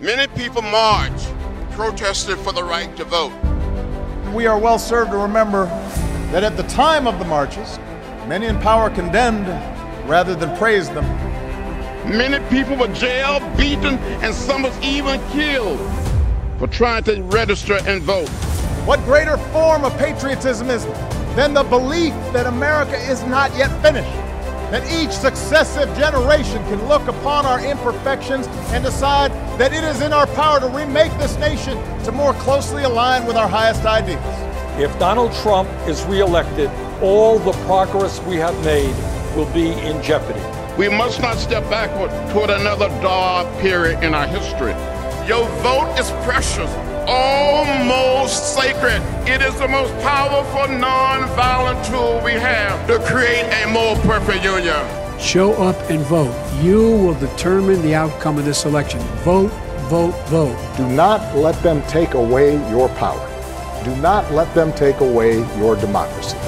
Many people marched, protested for the right to vote. We are well served to remember that at the time of the marches, many in power condemned rather than praised them. Many people were jailed, beaten, and some was even killed for trying to register and vote. What greater form of patriotism is than the belief that America is not yet finished? That each successive generation can look upon our imperfections and decide that it is in our power to remake this nation to more closely align with our highest ideals. If Donald Trump is reelected, all the progress we have made will be in jeopardy. We must not step backward toward another dark period in our history. Your vote is precious, almost sacred. It is the most powerful non-violent tool we have to create a more perfect union. Show up and vote. You will determine the outcome of this election. Vote, vote, vote. Do not let them take away your power. Do not let them take away your democracy.